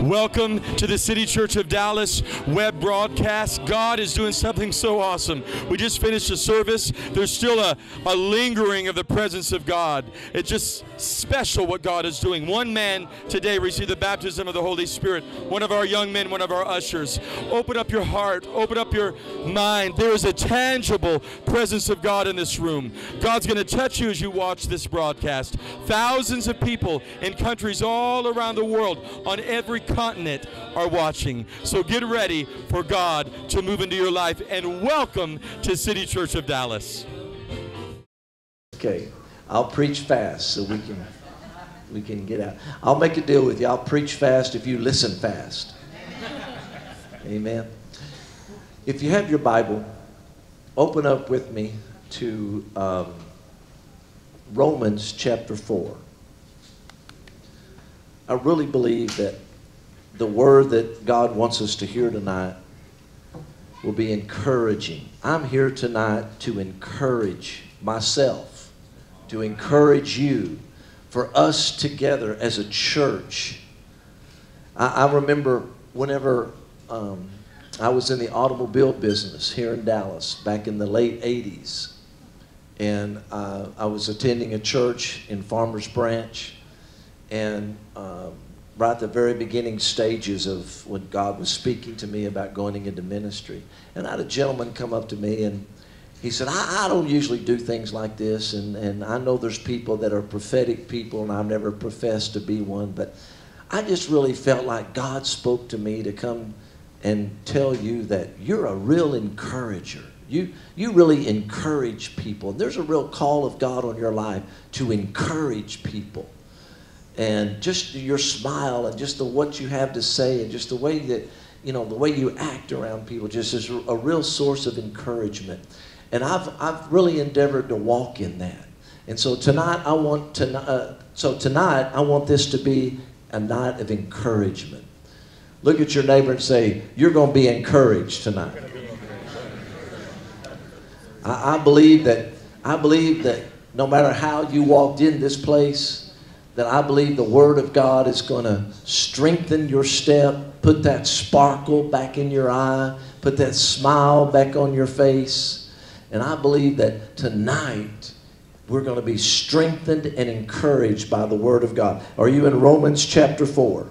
Welcome to the City Church of Dallas web broadcast. God is doing something so awesome. We just finished a service. There's still a, a lingering of the presence of God. It's just special what God is doing. One man today received the baptism of the Holy Spirit. One of our young men, one of our ushers. Open up your heart, open up your mind. There is a tangible presence of God in this room. God's going to touch you as you watch this broadcast. Thousands of people in countries all around the world on every continent are watching. So get ready for God to move into your life and welcome to City Church of Dallas. Okay, I'll preach fast so we can we can get out. I'll make a deal with you. I'll preach fast if you listen fast. Amen. If you have your Bible, open up with me to um, Romans chapter 4. I really believe that the word that God wants us to hear tonight will be encouraging. I'm here tonight to encourage myself, to encourage you, for us together as a church. I, I remember whenever um, I was in the automobile business here in Dallas back in the late 80s, and uh, I was attending a church in Farmers Branch, and um, right at the very beginning stages of when God was speaking to me about going into ministry. And I had a gentleman come up to me and he said, I, I don't usually do things like this, and, and I know there's people that are prophetic people, and I've never professed to be one, but I just really felt like God spoke to me to come and tell you that you're a real encourager. You, you really encourage people. There's a real call of God on your life to encourage people and just your smile and just the what you have to say and just the way that you know the way you act around people just is a real source of encouragement. And i've i've really endeavored to walk in that. And so tonight i want to uh, so tonight i want this to be a night of encouragement. Look at your neighbor and say you're going to be encouraged tonight. I, I believe that i believe that no matter how you walked in this place that I believe the Word of God is going to strengthen your step, put that sparkle back in your eye, put that smile back on your face. And I believe that tonight we're going to be strengthened and encouraged by the Word of God. Are you in Romans chapter 4?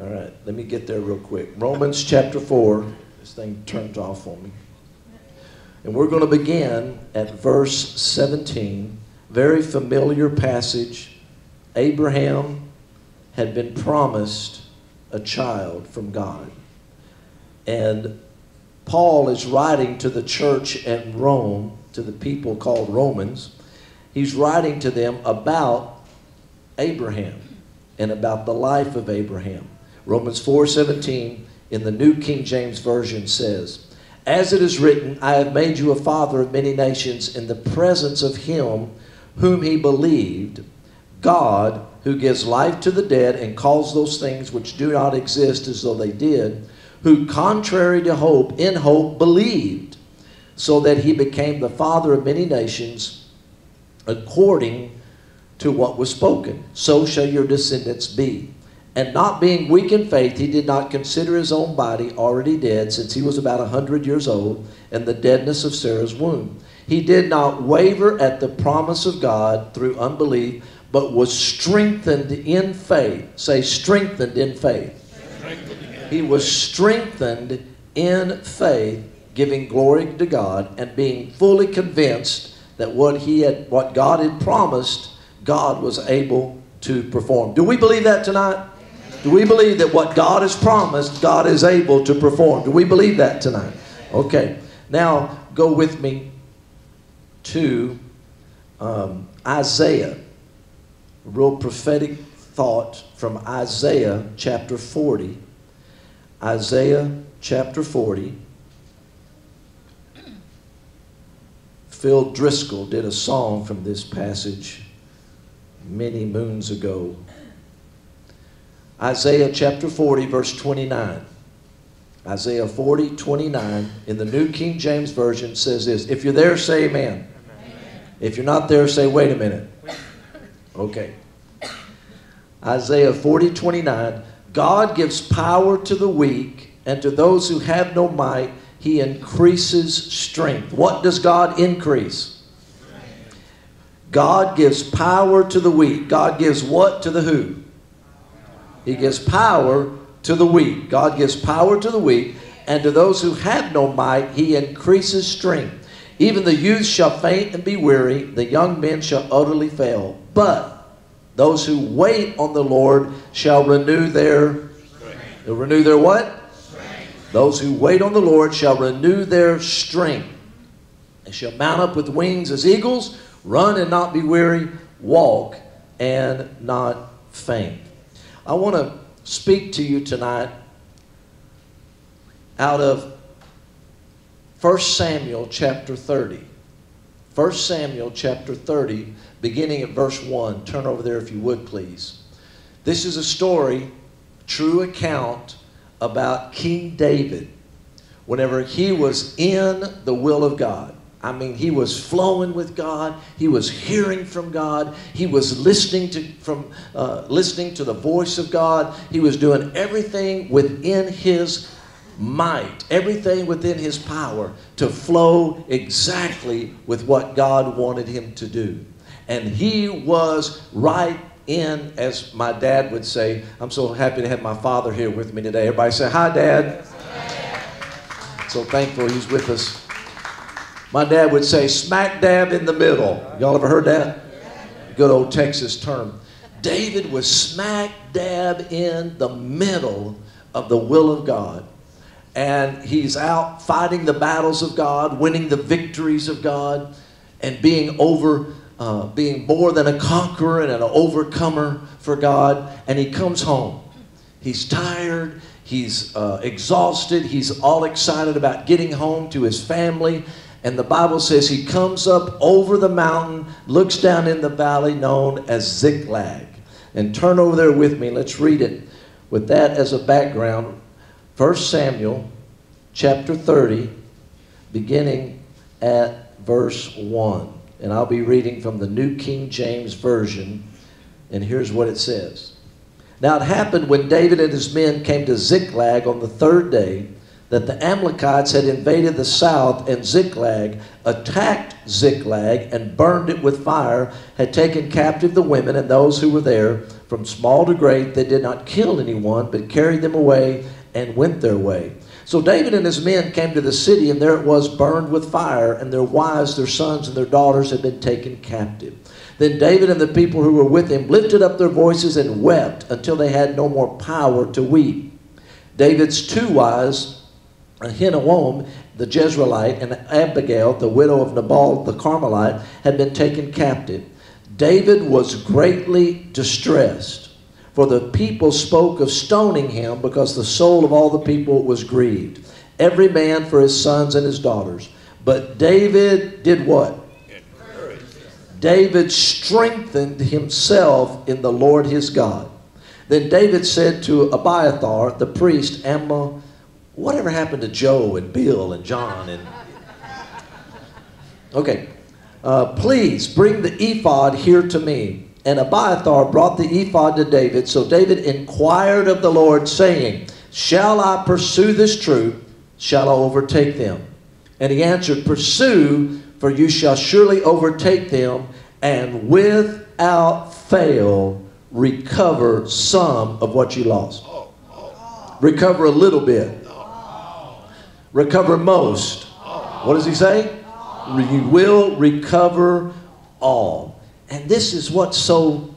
All right, let me get there real quick. Romans chapter 4. This thing turns off on me. And we're going to begin at verse 17 very familiar passage. Abraham had been promised a child from God. And Paul is writing to the church at Rome, to the people called Romans. He's writing to them about Abraham and about the life of Abraham. Romans 4:17 in the New King James Version says, "As it is written, I have made you a father of many nations in the presence of him whom he believed, God, who gives life to the dead and calls those things which do not exist as though they did, who, contrary to hope, in hope believed, so that he became the father of many nations, according to what was spoken. So shall your descendants be. And not being weak in faith, he did not consider his own body already dead, since he was about a hundred years old, and the deadness of Sarah's womb. He did not waver at the promise of God through unbelief, but was strengthened in faith. Say, strengthened in faith. He was strengthened in faith, giving glory to God and being fully convinced that what he had what God had promised, God was able to perform. Do we believe that tonight? Do we believe that what God has promised, God is able to perform? Do we believe that tonight? Okay. Now go with me to um, Isaiah, a real prophetic thought from Isaiah chapter 40. Isaiah chapter 40. Phil Driscoll did a song from this passage many moons ago. Isaiah chapter 40, verse 29. Isaiah 40, 29 in the New King James Version says this. If you're there, say amen. If you're not there, say, wait a minute. Okay. Isaiah 40, 29. God gives power to the weak, and to those who have no might, he increases strength. What does God increase? God gives power to the weak. God gives what to the who? He gives power to the weak. God gives power to the weak, and to those who have no might, he increases strength. Even the youth shall faint and be weary, the young men shall utterly fail. But those who wait on the Lord shall renew their They'll renew their what? Strength. Those who wait on the Lord shall renew their strength. They shall mount up with wings as eagles, run and not be weary, walk and not faint. I want to speak to you tonight out of 1 Samuel chapter 30. 1 Samuel chapter 30, beginning at verse 1. Turn over there if you would, please. This is a story, true account about King David whenever he was in the will of God. I mean, he was flowing with God. He was hearing from God. He was listening to from uh, listening to the voice of God. He was doing everything within his might, everything within his power to flow exactly with what God wanted him to do. And he was right in, as my dad would say. I'm so happy to have my father here with me today. Everybody say, Hi, Dad. So thankful he's with us. My dad would say, smack dab in the middle. Y'all ever heard that? Good old Texas term. David was smack dab in the middle of the will of God. And he's out fighting the battles of God, winning the victories of God, and being over, uh, being more than a conqueror and an overcomer for God. And he comes home. He's tired. He's uh, exhausted. He's all excited about getting home to his family and the Bible says he comes up over the mountain, looks down in the valley known as Ziklag. And turn over there with me. Let's read it with that as a background. 1 Samuel chapter 30, beginning at verse 1. And I'll be reading from the New King James Version. And here's what it says. Now it happened when David and his men came to Ziklag on the third day that the Amalekites had invaded the south and Ziklag, attacked Ziklag, and burned it with fire, had taken captive the women and those who were there. From small to great, they did not kill anyone, but carried them away and went their way. So David and his men came to the city, and there it was burned with fire, and their wives, their sons, and their daughters had been taken captive. Then David and the people who were with him lifted up their voices and wept until they had no more power to weep. David's two wives, Ahinoam, the Jezreelite, and Abigail, the widow of Nabal the Carmelite, had been taken captive. David was greatly distressed, for the people spoke of stoning him because the soul of all the people was grieved, every man for his sons and his daughters. But David did what? David strengthened himself in the Lord his God. Then David said to Abiathar, the priest, Amma, Whatever happened to Joe and Bill and John and Okay. Uh, please bring the ephod here to me. And Abiathar brought the ephod to David. So David inquired of the Lord, saying, Shall I pursue this troop? Shall I overtake them? And he answered, Pursue, for you shall surely overtake them, and without fail recover some of what you lost. Recover a little bit recover most. What does he say? You will recover all. And this is what's so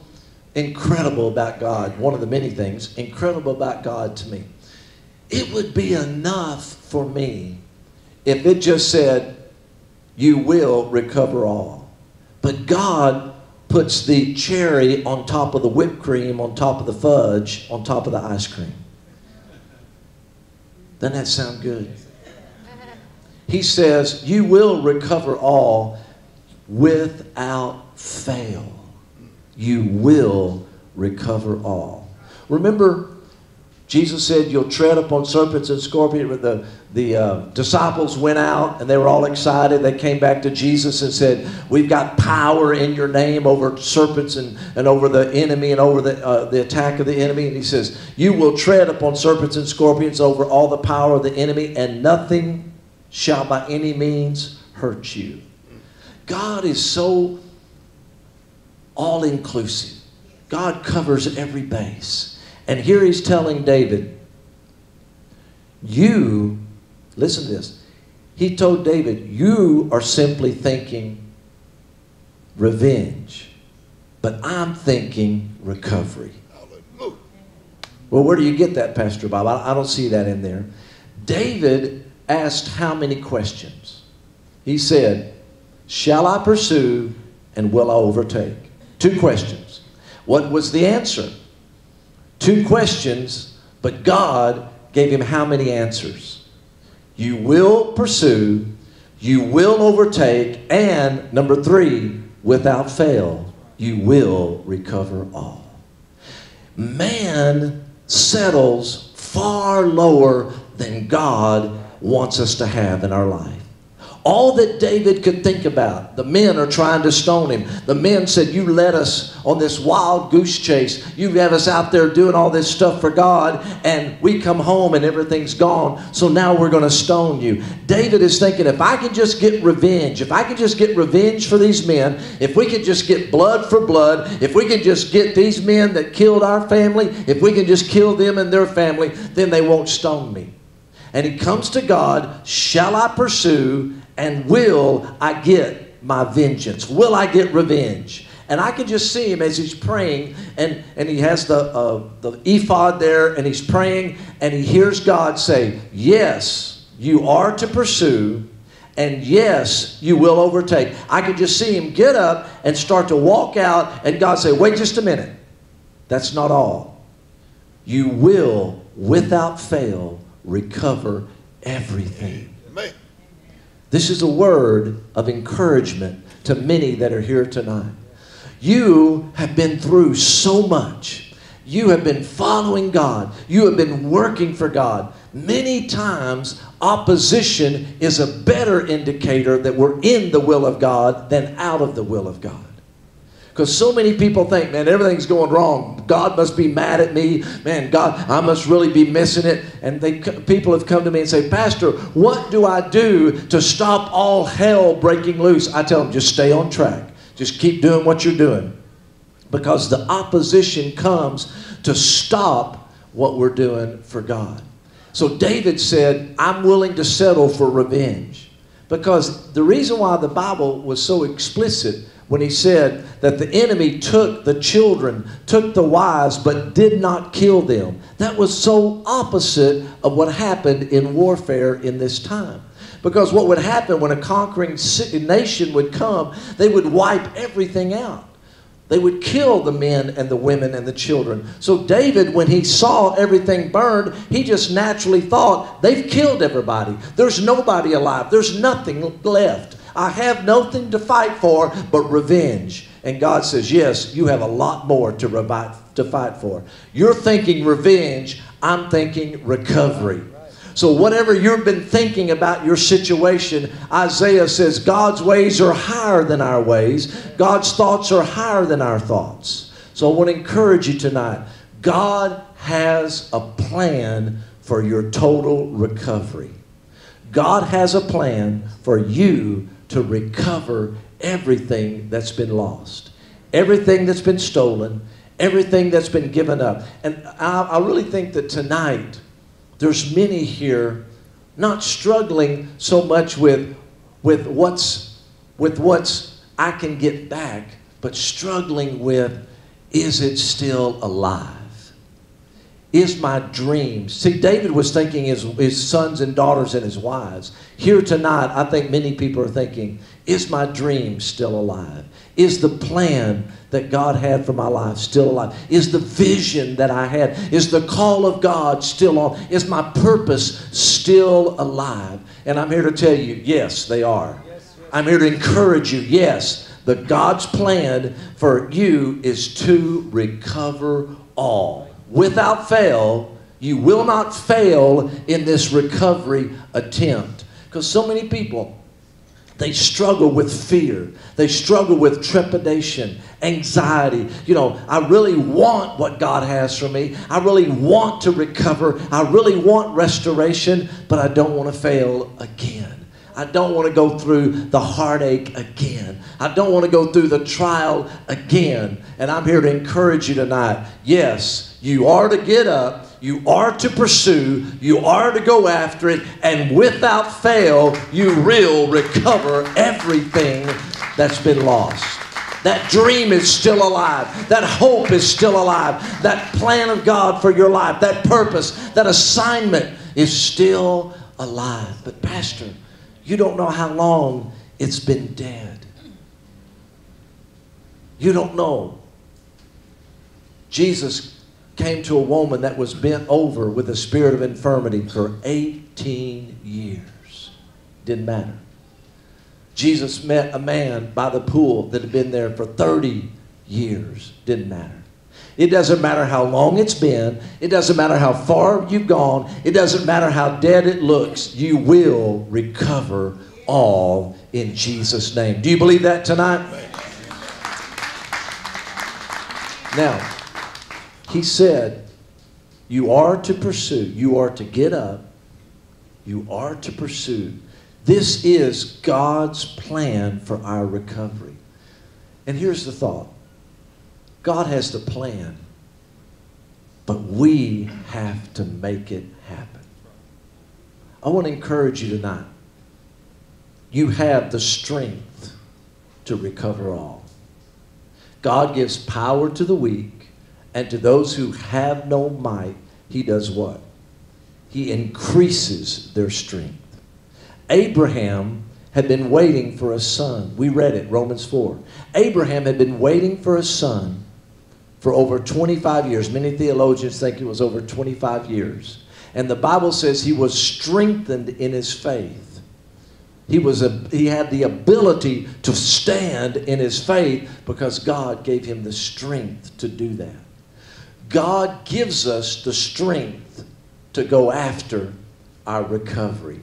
incredible about God. One of the many things incredible about God to me. It would be enough for me if it just said, You will recover all. But God puts the cherry on top of the whipped cream, on top of the fudge, on top of the ice cream. Doesn't that sound good? He says, You will recover all without fail. You will recover all. Remember Jesus said, You'll tread upon serpents and scorpions. The, the uh, disciples went out and they were all excited. They came back to Jesus and said, We've got power in your name over serpents and, and over the enemy and over the, uh, the attack of the enemy. And he says, You will tread upon serpents and scorpions over all the power of the enemy, and nothing shall by any means hurt you. God is so all inclusive, God covers every base. And here he's telling David, You, listen to this. He told David, You are simply thinking revenge, but I'm thinking recovery. Well, where do you get that, Pastor Bob? I, don't see that in there. David asked how many questions? He said, Shall I pursue and will I overtake? Two questions. What was the answer? Two questions, but God gave him how many answers? You will pursue, you will overtake, and number three, without fail, you will recover all. Man settles far lower than God wants us to have in our life. All that David could think about, the men are trying to stone him. The men said, You led us on this wild goose chase. You have us out there doing all this stuff for God, and we come home and everything's gone. So now we're going to stone you. David is thinking, If I can just get revenge, if I can just get revenge for these men, if we can just get blood for blood, if we can just get these men that killed our family, if we can just kill them and their family, then they won't stone me. And he comes to God, Shall I pursue? And will I get my vengeance? Will I get revenge? And I can just see him as he's praying, and, and he has the, uh, the ephod there, and he's praying, and he hears God say, Yes, you are to pursue, and yes, you will overtake. I can just see him get up and start to walk out, and God say, Wait just a minute. That's not all. You will, without fail, recover everything. This is a word of encouragement to many that are here tonight. You have been through so much. You have been following God. You have been working for God. Many times, opposition is a better indicator that we're in the will of God than out of the will of God. Because so many people think, man, everything's going wrong. God must be mad at me. Man, God, I must really be missing it. And they, people have come to me and say, Pastor, what do I do to stop all hell breaking loose? I tell them, just stay on track. Just keep doing what you're doing. Because the opposition comes to stop what we're doing for God. So David said, I'm willing to settle for revenge. Because the reason why the Bible was so explicit when he said that the enemy took the children, took the wives, but did not kill them. That was so opposite of what happened in warfare in this time. Because what would happen when a conquering nation would come, they would wipe everything out. They would kill the men and the women and the children. So David, when he saw everything burned, he just naturally thought, they've killed everybody. There's nobody alive. There's nothing left. I have nothing to fight for but revenge. And God says, Yes, you have a lot more to, revi- to fight for. You're thinking revenge, I'm thinking recovery. So, whatever you've been thinking about your situation, Isaiah says God's ways are higher than our ways, God's thoughts are higher than our thoughts. So, I want to encourage you tonight God has a plan for your total recovery. God has a plan for you to recover everything that's been lost, everything that's been stolen, everything that's been given up. And I, I really think that tonight, there's many here not struggling so much with, with what's with what's I can get back, but struggling with is it still alive? Is my dream. See, David was thinking his, his sons and daughters and his wives. Here tonight, I think many people are thinking, is my dream still alive? Is the plan that God had for my life still alive? Is the vision that I had, is the call of God still on? Is my purpose still alive? And I'm here to tell you, yes, they are. I'm here to encourage you, yes, the God's plan for you is to recover all without fail, You will not fail in this recovery attempt. Because so many people, they struggle with fear. They struggle with trepidation, anxiety. You know, I really want what God has for me. I really want to recover. I really want restoration, but I don't want to fail again. I don't want to go through the heartache again. I don't want to go through the trial again. And I'm here to encourage you tonight. Yes, you are to get up. You are to pursue, you are to go after it, and without fail, you will recover everything that's been lost. That dream is still alive. That hope is still alive. That plan of God for your life, that purpose, that assignment is still alive. But, Pastor, you don't know how long it's been dead. You don't know. Jesus came to a woman that was bent over with a spirit of infirmity for 18 years. Didn't matter. Jesus met a man by the pool that had been there for 30 years. Didn't matter. It doesn't matter how long it's been. It doesn't matter how far you've gone. It doesn't matter how dead it looks. You will recover all in Jesus' name. Do you believe that tonight? Now, he said, You are to pursue, you are to get up, you are to pursue. This is God's plan for our recovery. And here's the thought God has the plan, but we have to make it happen. I want to encourage you tonight. You have the strength to recover all. God gives power to the weak, and to those who have no might, He does what? He increases their strength. Abraham had been waiting for a son. We read it, Romans 4. Abraham had been waiting for a son for over 25 years. Many theologians think it was over 25 years. And the Bible says he was strengthened in his faith. He, was a, he had the ability to stand in his faith because God gave him the strength to do that. God gives us the strength to go after our recovery.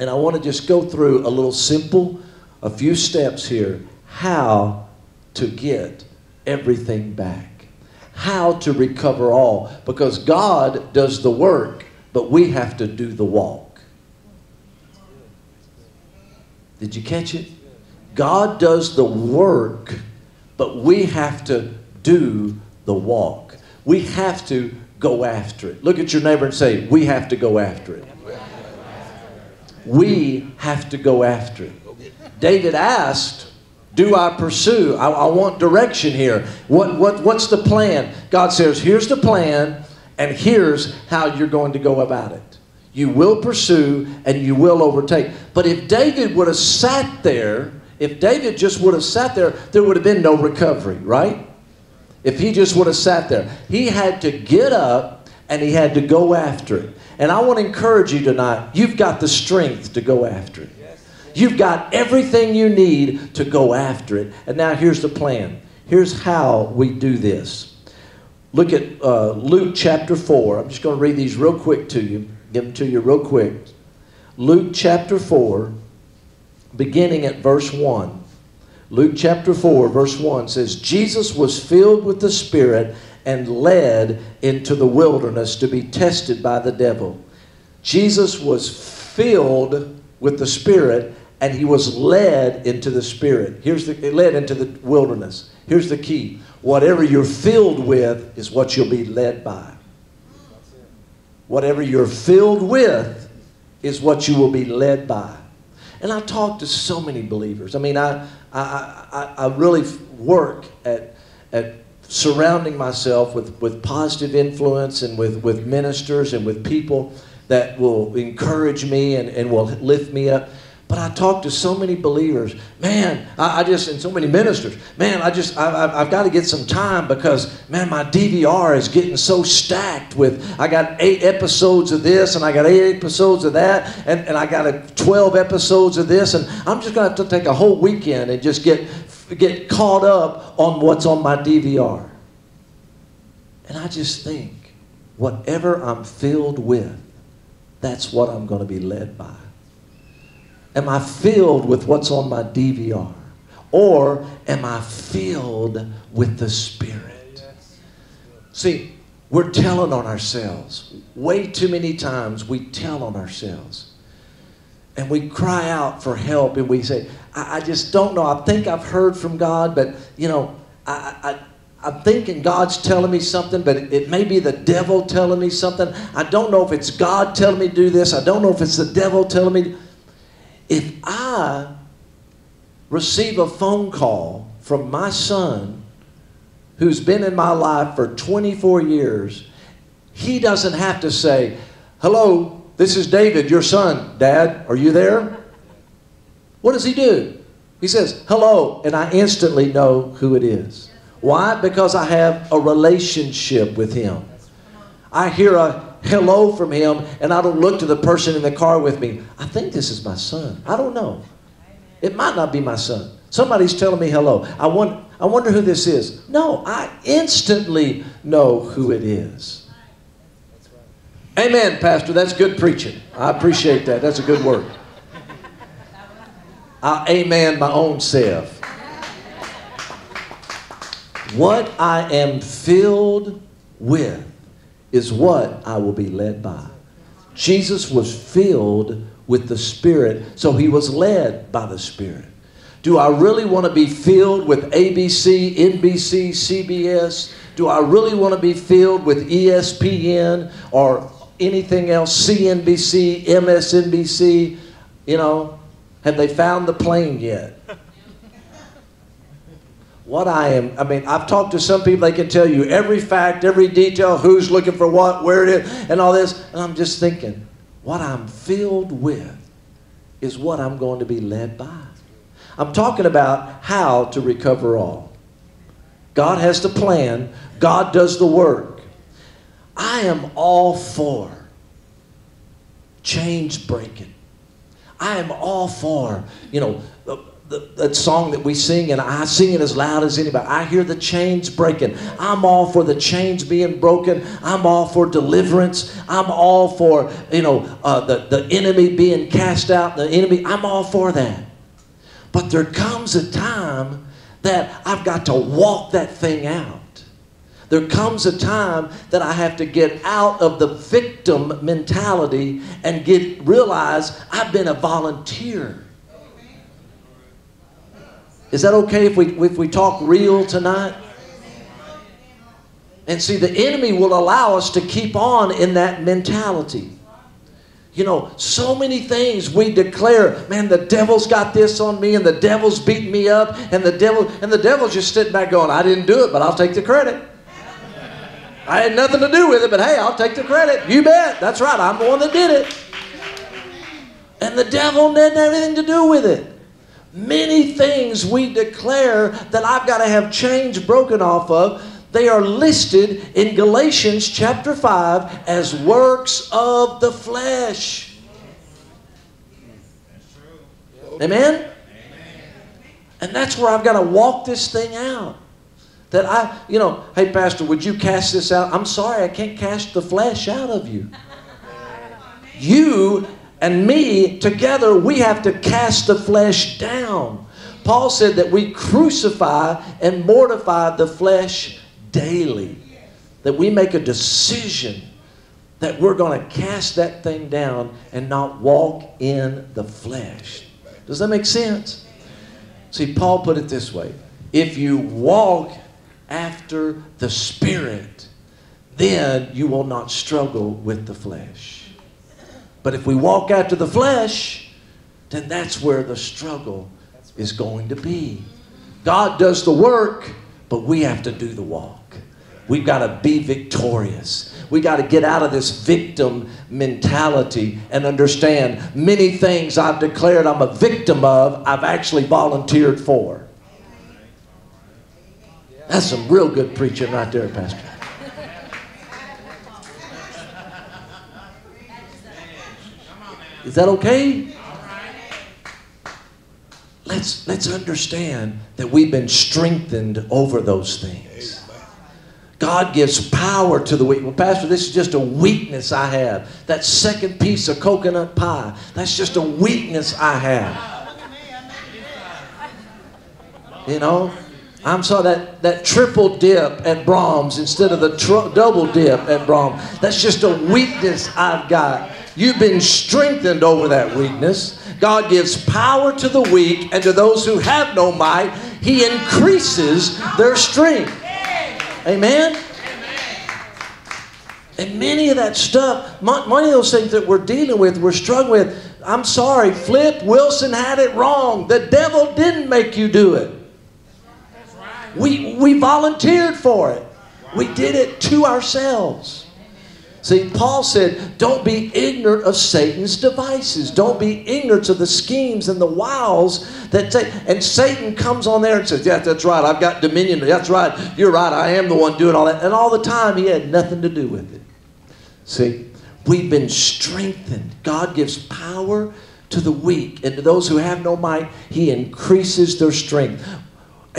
And I want to just go through a little simple, a few steps here, how to get everything back, how to recover all. Because God does the work, but we have to do the walk. Did you catch it? God does the work, but we have to do the walk. We have to go after it. Look at your neighbor and say, We have to go after it. We have to go after it. David asked, Do I pursue? I, I want direction here. What, what, what's the plan? God says, Here's the plan, and here's how you're going to go about it. You will pursue and you will overtake. But if David would have sat there, if David just would have sat there, there would have been no recovery, right? If he just would have sat there, he had to get up and he had to go after it. And I want to encourage you tonight you've got the strength to go after it. You've got everything you need to go after it. And now here's the plan. Here's how we do this. Look at uh, Luke chapter 4. I'm just going to read these real quick to you, give them to you real quick. Luke chapter 4, beginning at verse 1. Luke chapter 4, verse 1 says, Jesus was filled with the Spirit and led into the wilderness to be tested by the devil. Jesus was filled with the Spirit and he was led into the Spirit. Here's the led into the wilderness. Here's the key. Whatever you're filled with is what you'll be led by. Whatever you're filled with is what you will be led by. And I talk to so many believers. I mean, I, I, I, I really work at, at surrounding myself with, with positive influence and with, with ministers and with people that will encourage me and, and will lift me up. But I talk to so many believers, man, I, I just, and so many ministers, man, I just, I, I've got to get some time because, man, my DVR is getting so stacked with, I got eight episodes of this and I got eight episodes of that and, and I got a 12 episodes of this and I'm just going to have to take a whole weekend and just get, get caught up on what's on my DVR. And I just think, whatever I'm filled with, that's what I'm going to be led by. Am I filled with what's on my DVR? Or am I filled with the Spirit? See, we're telling on ourselves. Way too many times we tell on ourselves. And we cry out for help and we say, I, I just don't know. I think I've heard from God, but, you know, I, I, I'm thinking God's telling me something, but it, it may be the devil telling me something. I don't know if it's God telling me to do this. I don't know if it's the devil telling me. If I receive a phone call from my son who's been in my life for 24 years, he doesn't have to say, Hello, this is David, your son. Dad, are you there? What does he do? He says, Hello, and I instantly know who it is. Why? Because I have a relationship with him. I hear a hello from him, and I don't look to the person in the car with me. I think this is my son. I don't know. It might not be my son. Somebody's telling me hello. I, want, I wonder who this is. No, I instantly know who it is. Amen, Pastor. That's good preaching. I appreciate that. That's a good word. I amen my own self. What I am filled with is what I will be led by. Jesus was filled with the Spirit, so he was led by the Spirit. Do I really want to be filled with ABC, NBC, CBS? Do I really want to be filled with ESPN or anything else, CNBC, MSNBC? You know, have they found the plane yet? What I am. I mean, I've talked to some people, they can tell you every fact, every detail, who's looking for what, where it is, and all this. And I'm just thinking, what I'm filled with is what I'm going to be led by. I'm talking about how to recover all. God has the plan, God does the work. I am all for change breaking. I am all for, you know, the, that song that we sing, and I sing it as loud as anybody. I hear the chains breaking. I'm all for the chains being broken. I'm all for deliverance. I'm all for you know uh, the the enemy being cast out. The enemy. I'm all for that. But there comes a time that I've got to walk that thing out. There comes a time that I have to get out of the victim mentality and get realize I've been a volunteer. Is that okay if we, if we talk real tonight? And see, the enemy will allow us to keep on in that mentality. You know, so many things we declare, man, the devil's got this on me and the devil's beating me up and the devil and the devil's just sitting back going, I didn't do it, but I'll take the credit. I had nothing to do with it, but hey, I'll take the credit. You bet. That's right. I'm the one that did it. And the devil didn't have anything to do with it. Many things we declare that I've got to have change broken off of, they are listed in Galatians chapter 5 as works of the flesh. Amen? And that's where I've got to walk this thing out. That I, you know, hey, Pastor, would you cast this out? I'm sorry, I can't cast the flesh out of you. You and me together, we have to cast the flesh down. Paul said that we crucify and mortify the flesh daily. That we make a decision that we're going to cast that thing down and not walk in the flesh. Does that make sense? See, Paul put it this way if you walk after the Spirit, then you will not struggle with the flesh. But if we walk after the flesh, then that's where the struggle is going to be. God does the work, but we have to do the walk. We've got to be victorious. We got to get out of this victim mentality and understand many things I've declared I'm a victim of, I've actually volunteered for. That's some real good preaching right there, Pastor. Is that okay? Let's, let's understand that we've been strengthened over those things. God gives power to the weak. Well, Pastor, this is just a weakness I have. That second piece of coconut pie, that's just a weakness I have. You know? I'm sorry, that, that triple dip at Braum's instead of the double dip at Braum's, that's just a weakness I've got. You've been strengthened over that weakness. God gives power to the weak, and to those who have no might, He increases their strength. Amen? And many of that stuff, many of those things that we're dealing with, we're struggling with, I'm sorry, Flip Wilson had it wrong. The devil didn't make you do it. We, we volunteered for it. We did it to ourselves. See, Paul said, don't be ignorant of Satan's devices. Don't be ignorant of the schemes and the wiles that take. And Satan comes on there and says, Yeah, that's right. I've got dominion. That's right. You're right. I am the one doing all that. And all the time, he had nothing to do with it. See, we've been strengthened. God gives power to the weak, and to those who have no might, he increases their strength.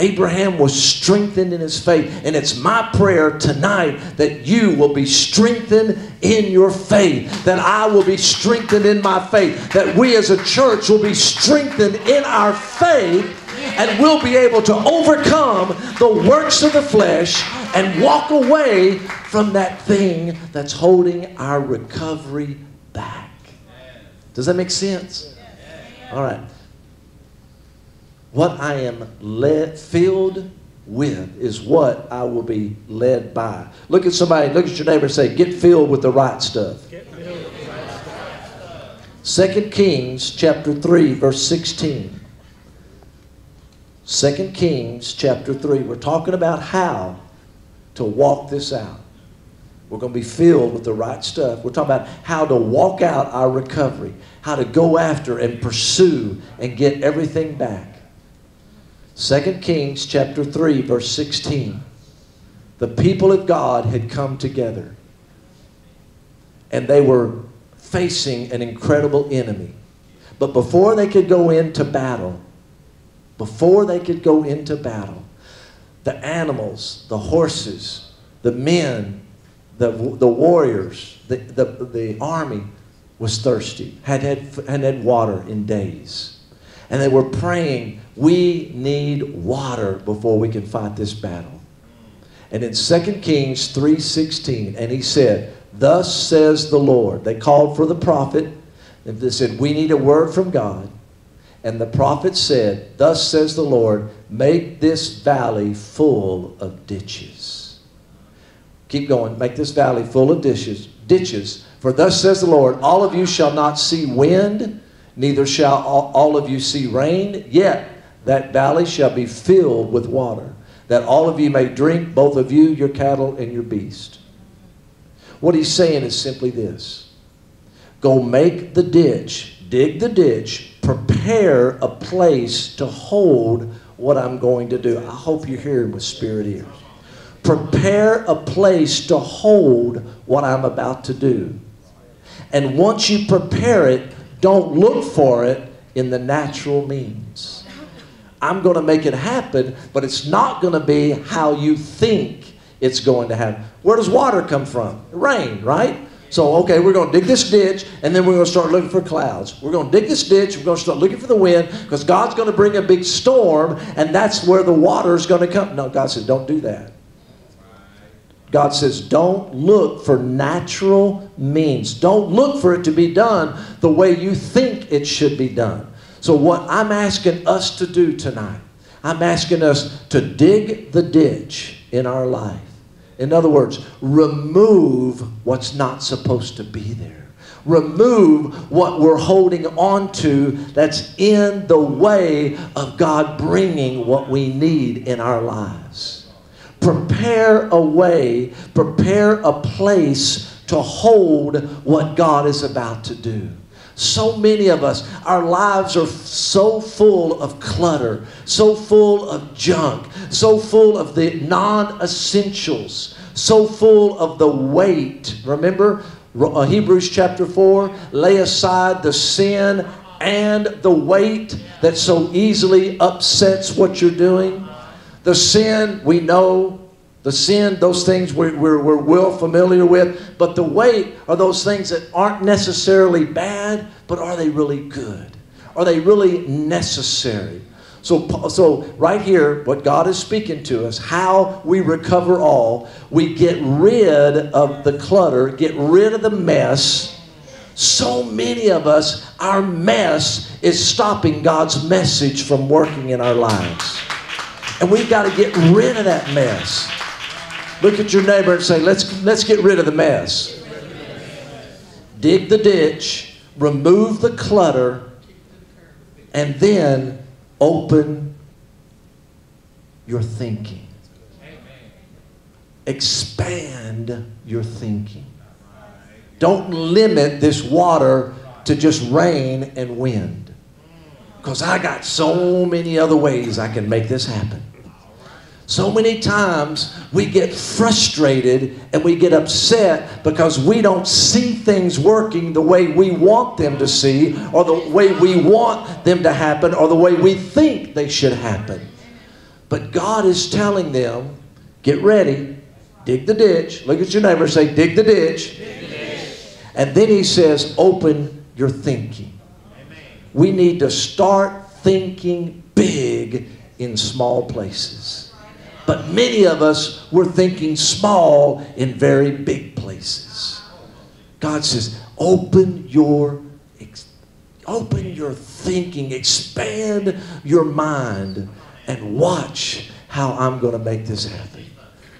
Abraham was strengthened in his faith. And it's my prayer tonight that you will be strengthened in your faith, that I will be strengthened in my faith, that we as a church will be strengthened in our faith, and we'll be able to overcome the works of the flesh and walk away from that thing that's holding our recovery back. Does that make sense? All right what I am led, filled with is what I will be led by. Look at somebody, look at your neighbor and say, get filled with the right stuff. Second Kings chapter 3, verse 16. Second Kings chapter 3. We're talking about how to walk this out. We're going to be filled with the right stuff. We're talking about how to walk out our recovery, how to go after and pursue and get everything back. 2 Kings chapter 3 verse 16. The people of God had come together and they were facing an incredible enemy. But before they could go into battle, before they could go into battle, the animals, the horses, the men, the, the warriors, the, the, the army was thirsty, had had, had had water in days. And they were praying, we need water before we can fight this battle. And in 2 Kings 3:16, and he said, Thus says the Lord. They called for the prophet, and they said, We need a word from God. And the prophet said, Thus says the Lord, make this valley full of ditches. Keep going. Make this valley full of ditches. Ditches. For thus says the Lord, all of you shall not see wind, neither shall all of you see rain, yet that valley shall be filled with water, that all of you may drink, both of you, your cattle, and your beast. What he's saying is simply this Go make the ditch, dig the ditch, prepare a place to hold what I'm going to do. I hope you're hearing with spirit ears. Prepare a place to hold what I'm about to do. And once you prepare it, don't look for it in the natural means. I'm going to make it happen, but it's not going to be how you think it's going to happen. Where does water come from? Rain, right? So, okay, we're going to dig this ditch, and then we're going to start looking for clouds. We're going to dig this ditch, we're going to start looking for the wind, because God's going to bring a big storm, and that's where the water is going to come. No, God says, don't do that. God says, don't look for natural means. Don't look for it to be done the way you think it should be done. So, what I'm asking us to do tonight, I'm asking us to dig the ditch in our life. In other words, remove what's not supposed to be there. Remove what we're holding on to that's in the way of God bringing what we need in our lives prepare a way, prepare a place to hold what God is about to do. So many of us, our lives are so full of clutter, so full of junk, so full of the non essentials, so full of the weight. Remember uh, Hebrews chapter 4 lay aside the sin and the weight that so easily upsets what you're doing. The sin we know The sin, those things we're, we're, we're well familiar with, but the weight are those things that aren't necessarily bad, but are they really good? Are they really necessary? So, so right here, what God is speaking to us, how we recover all, we get rid of the clutter, get rid of the mess. So many of us, our mess is stopping God's message from working in our lives. And we've got to get rid of that mess. Look at your neighbor and say, let's, let's get rid of the mess. Dig the ditch, remove the clutter, and then open your thinking. Expand your thinking. Don't limit this water to just rain and wind. Because I got so many other ways I can make this happen. So many times we get frustrated and we get upset because we don't see things working the way we want them to see, or the way we want them to happen, or the way we think they should happen. But God is telling them, get ready, dig the ditch. Look at your neighbor say, dig the ditch. Dig the ditch. And then he says, open your thinking. Amen. We need to start thinking big in small places. But many of us were thinking small in very big places. God says, open your open your thinking, expand your mind, and watch how I'm going to make this happen.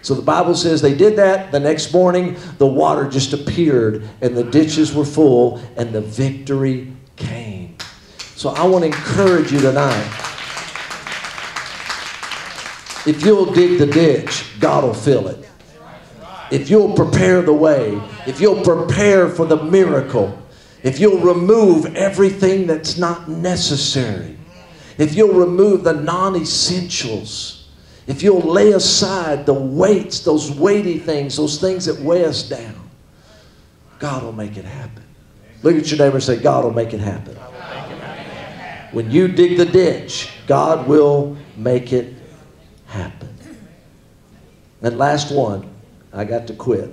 So the Bible says they did that. The next morning, the water just appeared, and the ditches were full, and the victory came. So I want to encourage you tonight if you'll dig the ditch, God will fill it. If you'll prepare the way, if you'll prepare for the miracle, if you'll remove everything that's not necessary, if you'll remove the non essentials, if you'll lay aside the weights, those weighty things, those things that weigh us down, God will make it happen. Look at your neighbor and say, God will make it happen. When you dig the ditch, God will make it happen. And last one, I got to quit.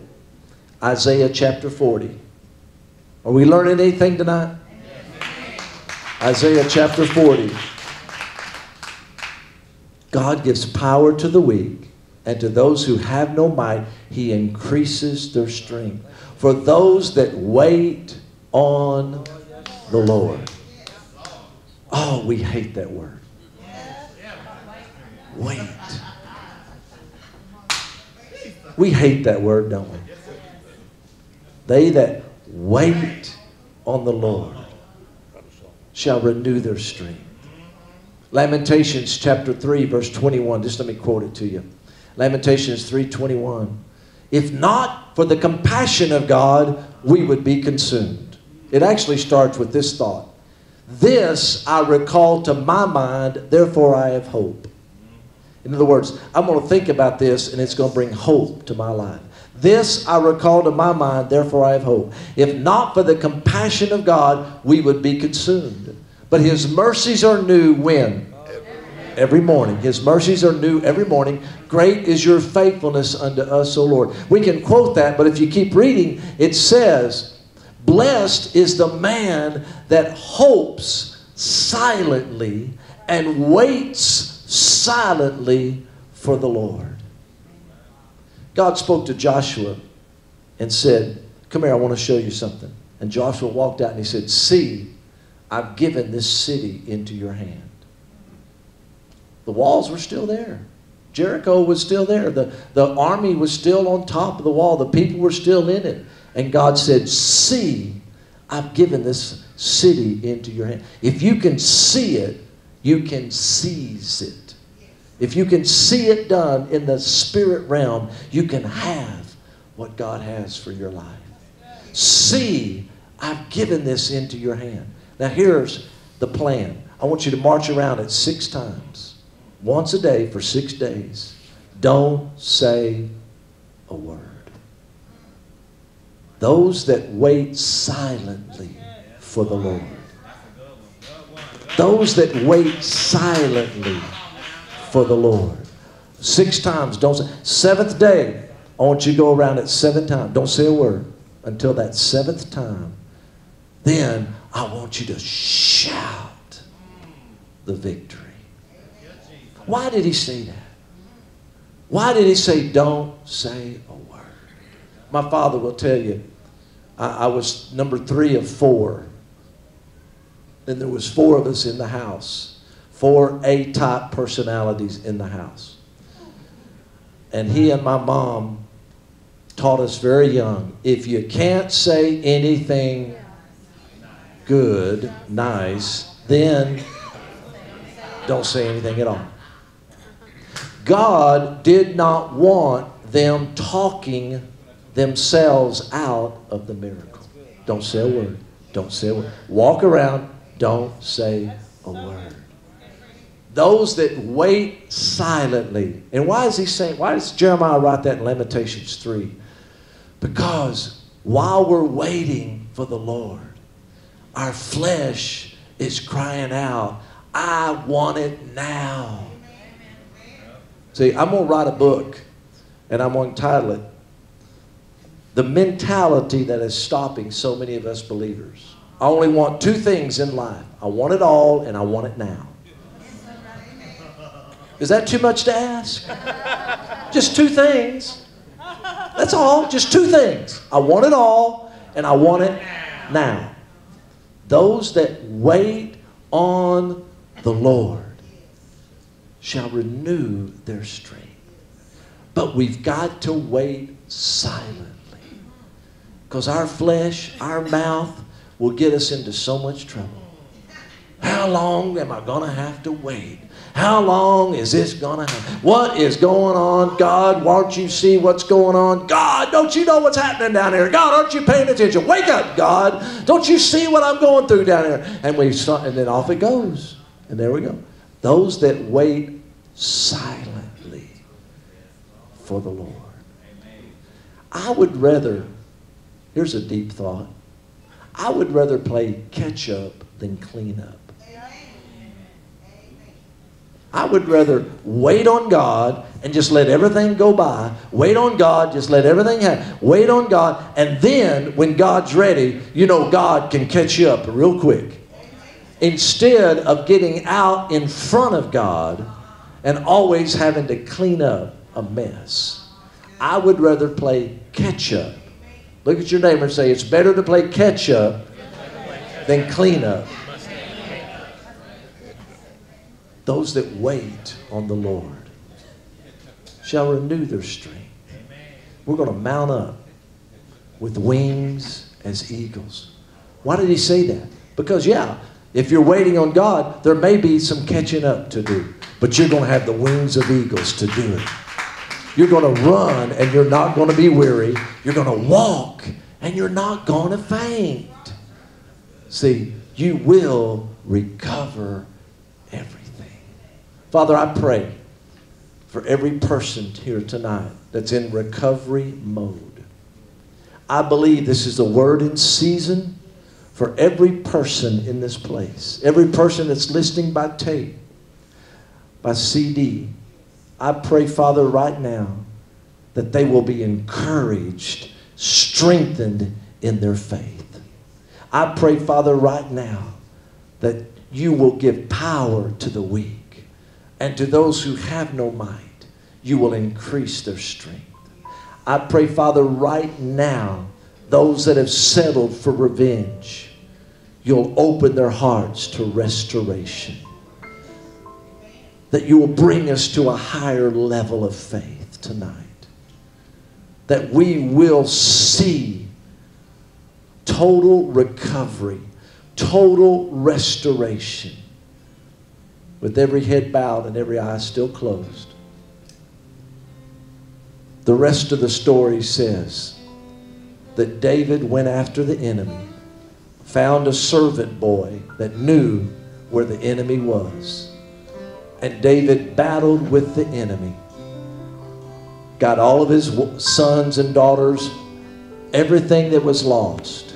Isaiah chapter 40. Are we learning anything tonight? Isaiah chapter 40. God gives power to the weak, and to those who have no might, he increases their strength. For those that wait on the Lord. Oh, we hate that word. Wait. We hate that word, don't we? They that wait on the Lord shall renew their strength. Lamentations chapter 3 verse 21. Just let me quote it to you. Lamentations 3:21. If not for the compassion of God, we would be consumed. It actually starts with this thought. This I recall to my mind, therefore I have hope. In other words, I'm going to think about this and it's going to bring hope to my life. This I recall to my mind, therefore I have hope. If not for the compassion of God, we would be consumed. But His mercies are new when? Every morning. His mercies are new every morning. Great is your faithfulness unto us, O Lord. We can quote that, but if you keep reading, it says, Blessed is the man that hopes silently and waits silently for the Lord. God spoke to Joshua and said, Come here, I want to show you something. And Joshua walked out and he said, See, I've given this city into your hand. The walls were still there. Jericho was still there. The, the army was still on top of the wall. The people were still in it. And God said, See, I've given this city into your hand. If you can see it, you can seize it. If you can see it done in the spirit realm, you can have what God has for your life. See, I've given this into your hand. Now, here's the plan I want you to march around it six times, once a day for six days. Don't say a word. Those that wait silently for the Lord those that wait silently for the Lord. Six times. Don't say. Seventh day, I want you to go around it seven times. Don't say a word until that seventh time. Then I want you to shout the victory. Why did he say that? Why did he say, don't say a word? My father will tell you, I, I was number three of four. And there was four of us in the house. Four A-type personalities in the house. And he and my mom taught us very young, if you can't say anything good, nice, then don't say anything at all. God did not want them talking themselves out of the miracle. Don't say a word. Don't say a word. Walk around. Don't say a word. Those that wait silently. And why is he saying, why does Jeremiah write that in Lamentations 3? Because while we're waiting for the Lord, our flesh is crying out, I want it now. See, I'm going to write a book and I'm going to title it The Mentality That Is Stopping So Many of Us Believers. I only want two things in life I want it all and I want it now. Is that too much to ask? Just two things. That's all. Just two things. I want it all and I want it now. Those that wait on the Lord shall renew their strength. But we've got to wait silently. Because our flesh, our mouth, will get us into so much trouble. How long am I going to have to wait? How long is this going to happen? What is going on? God, won't you see what's going on? God, don't you know what's happening down here? God, aren't you paying attention? Wake up, God. Don't you see what I'm going through down here? And we saw, and then off it goes. And there we go. Those that wait silently for the Lord. I would rather, here's a deep thought, I would rather play catch up than clean up. I would rather wait on God and just let everything go by. Wait on God, just let everything happen. Wait on God, and then when God's ready, you know God can catch you up real quick. Instead of getting out in front of God and always having to clean up a mess. I would rather play catch up. Look at your neighbor and say, It's better to play catch up than clean up. Those that wait on the Lord shall renew their strength. We're going to mount up with wings as eagles. Why did he say that? Because, yeah, if you're waiting on God, there may be some catching up to do, but you're going to have the wings of eagles to do it. You're going to run and you're not going to be weary. You're going to walk and you're not going to faint. See, you will recover everything. Father, I pray for every person here tonight that's in recovery mode. I believe this is a word in season for every person in this place, every person that's listening by tape, by CD. I pray, Father, right now that they will be encouraged, strengthened in their faith. I pray, Father, right now that you will give power to the weak, and to those who have no might, you will increase their strength. I pray, Father, right now, those that have settled for revenge, you'll open their hearts to restoration. That you will bring us to a higher level of faith tonight. That we will see total recovery, total restoration, with every head bowed and every eye still closed. The rest of the story says that David went after the enemy found a servant boy that knew where the enemy was. And David battled with the enemy. Got all of his sons and daughters, everything that was lost.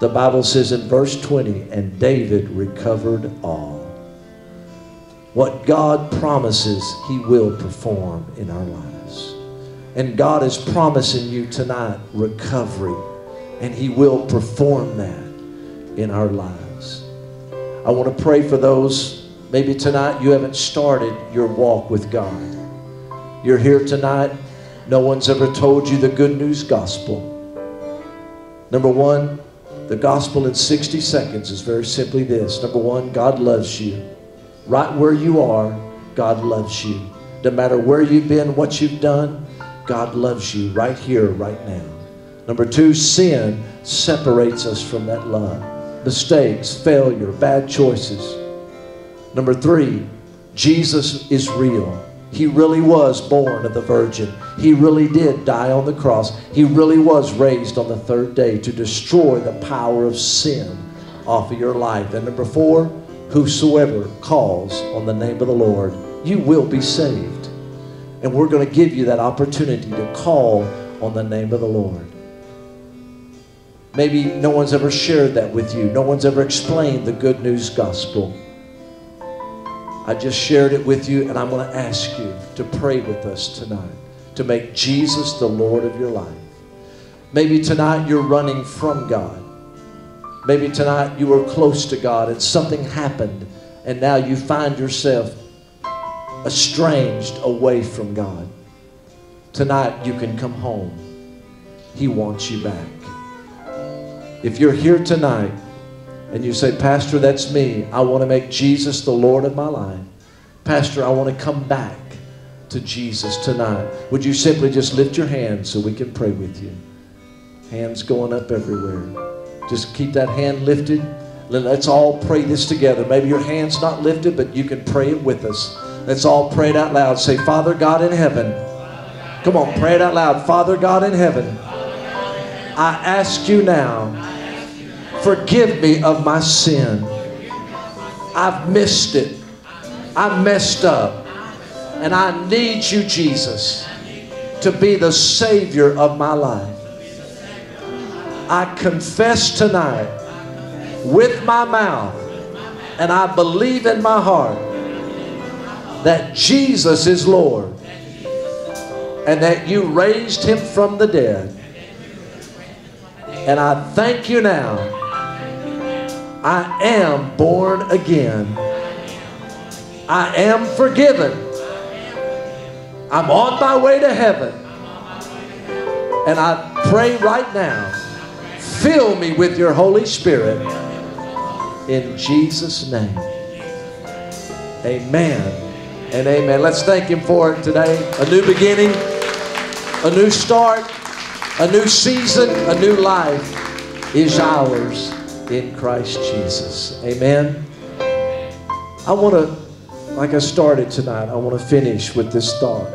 The Bible says in verse 20, and David recovered all. What God promises, He will perform in our lives. And God is promising you tonight recovery, and He will perform that in our lives. I want to pray for those, maybe tonight you haven't started your walk with God. You're here tonight, no one's ever told you the good news gospel. Number one, the gospel in 60 seconds is very simply this. Number one, God loves you. Right where you are, God loves you. No matter where you've been, what you've done, God loves you right here, right now. Number two, sin separates us from that love. Mistakes, failure, bad choices. Number three, Jesus is real. He really was born of the Virgin. He really did die on the cross. He really was raised on the third day to destroy the power of sin off of your life. And number four, whosoever calls on the name of the Lord, you will be saved. And we're going to give you that opportunity to call on the name of the Lord. Maybe no one's ever shared that with you. No one's ever explained the good news gospel. I just shared it with you, and I'm going to ask you to pray with us tonight to make Jesus the Lord of your life. Maybe tonight you're running from God. Maybe tonight you were close to God and something happened, and now you find yourself estranged away from God. Tonight you can come home. He wants you back. If you're here tonight and you say, Pastor, that's me. I want to make Jesus the Lord of my life. Pastor, I want to come back to Jesus tonight. Would you simply just lift your hand so we can pray with you? Hands going up everywhere. Just keep that hand lifted. Let's all pray this together. Maybe your hand's not lifted, but you can pray it with us. Let's all pray it out loud. Say, Father God in heaven. Come on, pray it out loud. Father God in heaven, I ask you now Forgive me of my sin. I've missed it. I messed up. And I need you, Jesus, to be the Savior of my life. I confess tonight with my mouth and I believe in my heart that Jesus is Lord and that you raised him from the dead. And I thank you now I am born again. I am forgiven. I'm on my way to heaven. And I pray right now, fill me with your Holy Spirit in Jesus' name. Amen and amen. Let's thank Him for it today. A new beginning, a new start, a new season, a new life is ours in Christ Jesus. Amen. I want to, like I started tonight, I want to finish with this thought.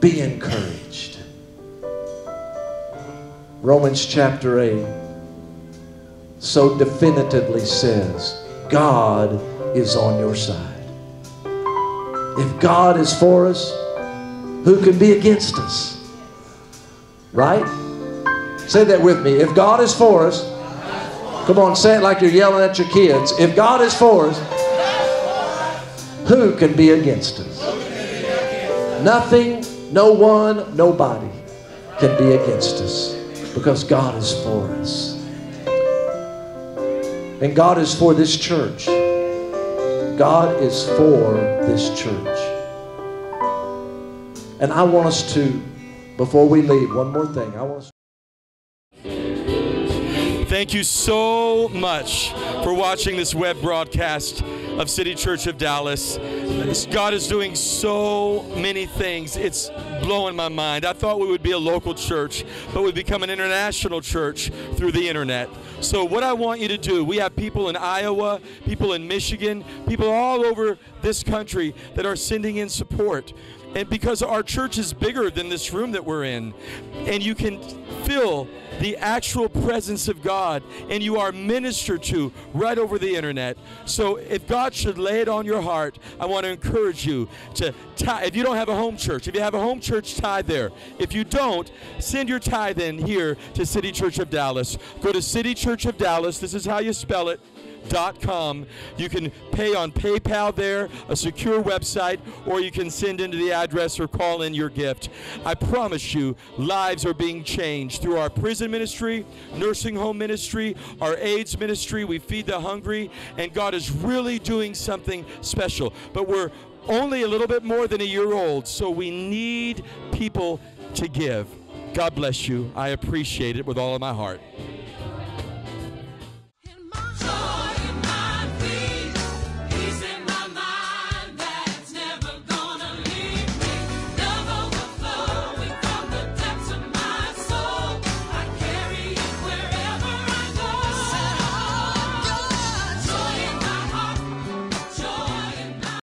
Be encouraged. Romans chapter 8 so definitively says, God is on your side. If God is for us, who can be against us? Right? Say that with me. If God is for us, Come on, say it like you're yelling at your kids. If God is for us, who can be against us? Nothing, no one, nobody can be against us because God is for us. And God is for this church. God is for this church. And I want us to, before we leave, one more thing. I want us Thank you so much for watching this web broadcast of City Church of Dallas. God is doing so many things. It's blowing my mind. I thought we would be a local church, but we've become an international church through the internet. So, what I want you to do, we have people in Iowa, people in Michigan, people all over this country that are sending in support. And because our church is bigger than this room that we're in, and you can feel the actual presence of God and you are ministered to right over the internet. So if God should lay it on your heart, I want to encourage you to tithe. If you don't have a home church, if you have a home church, tithe there. If you don't, send your tithe in here to City Church of Dallas. Go to City Church of Dallas. This is how you spell it com. You can pay on PayPal there, a secure website, or you can send into the address or call in your gift. I promise you, lives are being changed through our prison ministry, nursing home ministry, our AIDS ministry. We feed the hungry, and God is really doing something special. But we're only a little bit more than a year old, so we need people to give. God bless you. I appreciate it with all of my heart.